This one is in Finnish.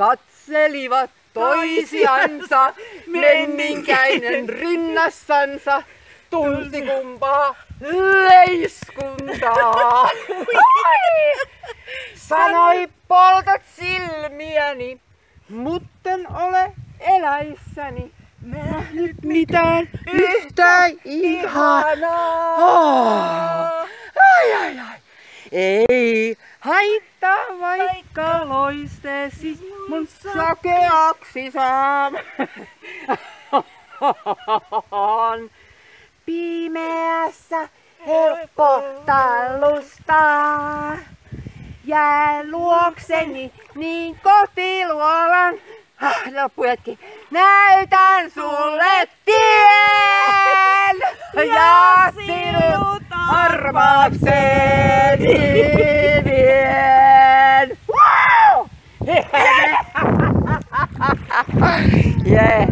katselivat toisiansa, menninkäinen rinnassansa, tunti kumpaa leiskuntaa. Sanoi poltat silmiäni, mutten ole eläissäni nähnyt mitään yhtä ihanaa. Ei haittaa vaikka loistesi mun sokeaksi saa. Pimeässä helppo tallustaa. Jää luokseni niin kotiluolan. Ah, loppujatkin. Näytän sulle tien ja sinut arvaakseni Vivian! Woo! yeah!